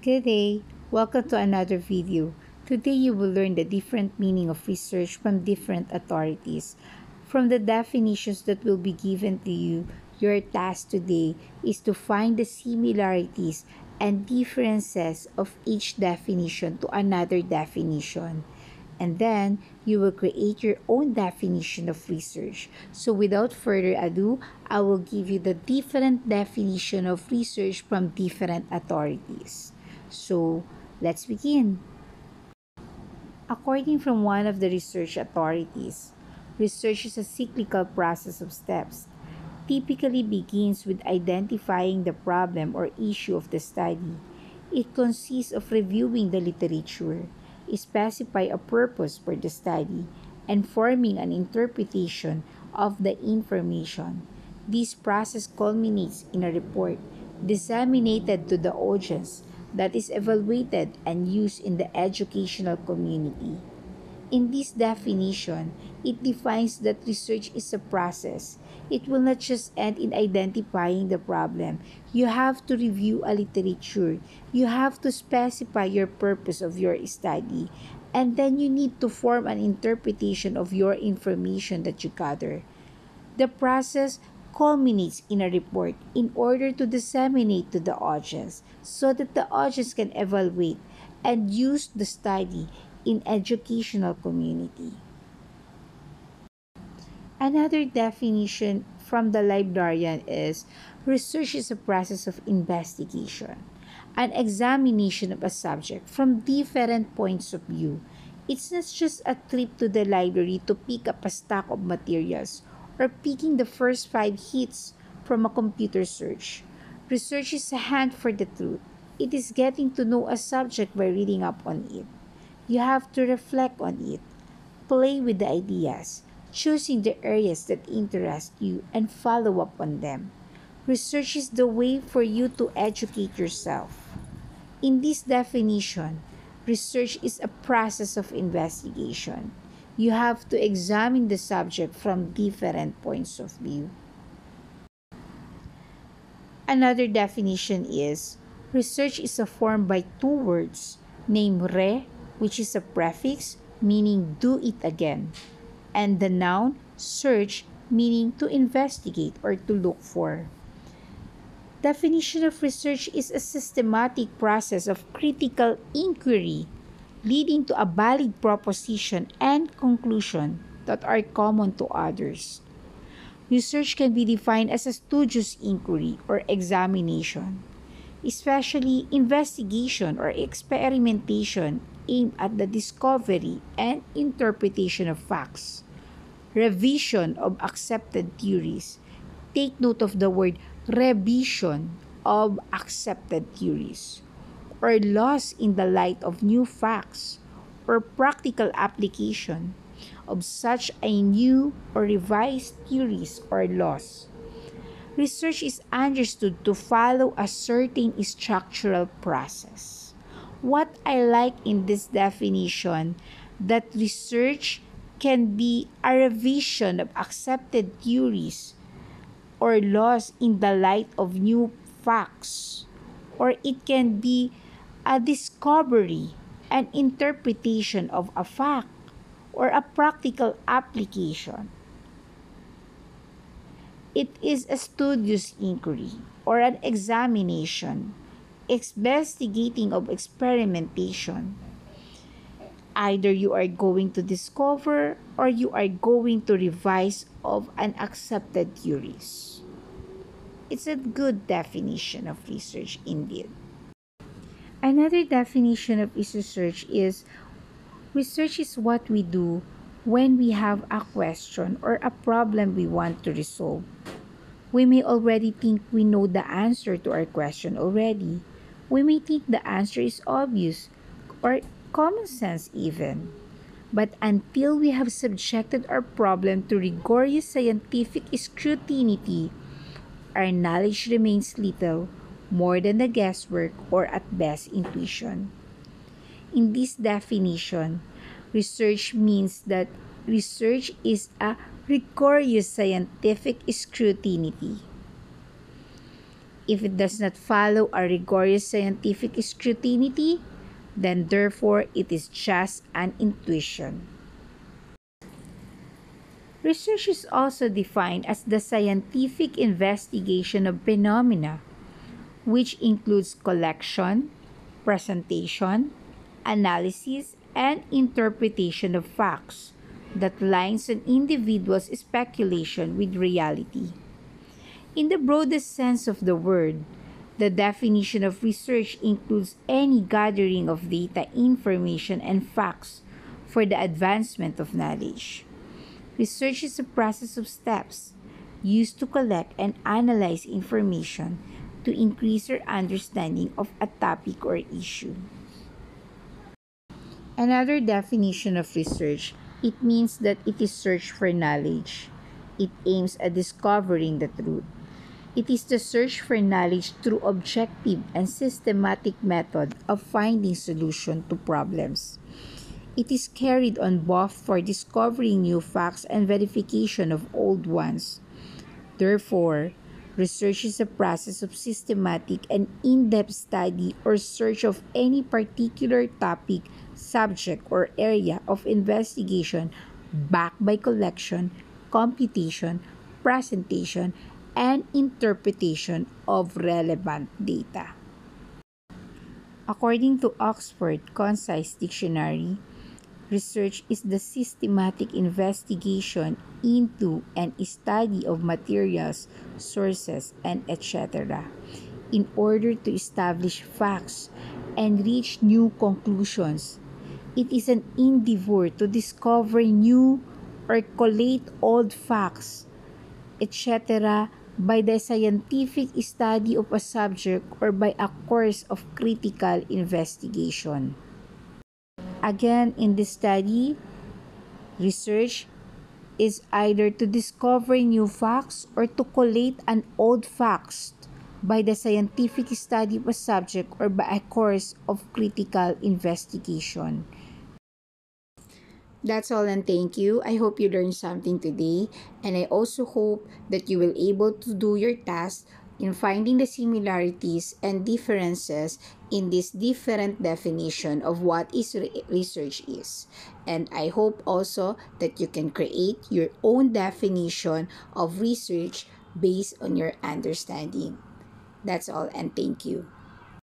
Good day. Welcome to another video. Today you will learn the different meaning of research from different authorities. From the definitions that will be given to you, your task today is to find the similarities and differences of each definition to another definition. And then you will create your own definition of research. So without further ado, I will give you the different definition of research from different authorities. So let's begin. According from one of the research authorities, research is a cyclical process of steps. Typically begins with identifying the problem or issue of the study. It consists of reviewing the literature, specify a purpose for the study, and forming an interpretation of the information. This process culminates in a report disseminated to the audience that is evaluated and used in the educational community. In this definition, it defines that research is a process. It will not just end in identifying the problem. You have to review a literature. You have to specify your purpose of your study. And then you need to form an interpretation of your information that you gather. The process culminates in a report in order to disseminate to the audience so that the audience can evaluate and use the study in educational community. Another definition from the librarian is research is a process of investigation, an examination of a subject from different points of view. It's not just a trip to the library to pick up a stack of materials or picking the first five hits from a computer search. Research is a hunt for the truth. It is getting to know a subject by reading up on it. You have to reflect on it, play with the ideas, choosing the areas that interest you, and follow up on them. Research is the way for you to educate yourself. In this definition, research is a process of investigation. You have to examine the subject from different points of view. Another definition is research is a form by two words named re, which is a prefix meaning do it again, and the noun search meaning to investigate or to look for. Definition of research is a systematic process of critical inquiry leading to a valid proposition and conclusion that are common to others. Research can be defined as a studious inquiry or examination, especially investigation or experimentation aimed at the discovery and interpretation of facts, revision of accepted theories. Take note of the word revision of accepted theories or loss in the light of new facts or practical application of such a new or revised theories or laws. Research is understood to follow a certain structural process. What I like in this definition that research can be a revision of accepted theories or laws in the light of new facts or it can be a discovery and interpretation of a fact or a practical application. It is a studious inquiry or an examination, investigating of experimentation. Either you are going to discover or you are going to revise of an accepted theories. It's a good definition of research indeed. Another definition of research is research is what we do when we have a question or a problem we want to resolve. We may already think we know the answer to our question already. We may think the answer is obvious or common sense even. But until we have subjected our problem to rigorous scientific scrutiny, our knowledge remains little more than the guesswork or at best intuition. In this definition, research means that research is a rigorous scientific scrutiny. If it does not follow a rigorous scientific scrutiny, then therefore it is just an intuition. Research is also defined as the scientific investigation of phenomena, which includes collection, presentation, analysis, and interpretation of facts that lines an individual's speculation with reality. In the broadest sense of the word, the definition of research includes any gathering of data, information, and facts for the advancement of knowledge. Research is a process of steps used to collect and analyze information to increase our understanding of a topic or issue. Another definition of research, it means that it is search for knowledge. It aims at discovering the truth. It is the search for knowledge through objective and systematic method of finding solution to problems. It is carried on both for discovering new facts and verification of old ones. Therefore, research is a process of systematic and in-depth study or search of any particular topic, subject, or area of investigation backed by collection, computation, presentation, and interpretation of relevant data. According to Oxford Concise Dictionary, research is the systematic investigation into and study of materials, sources, and etc. in order to establish facts and reach new conclusions. It is an endeavor to discover new or collate old facts, etc by the scientific study of a subject or by a course of critical investigation. Again, in this study, research is either to discover new facts or to collate an old facts by the scientific study of a subject or by a course of critical investigation. That's all and thank you. I hope you learned something today and I also hope that you will able to do your task in finding the similarities and differences in this different definition of what is re research is. And I hope also that you can create your own definition of research based on your understanding. That's all and thank you.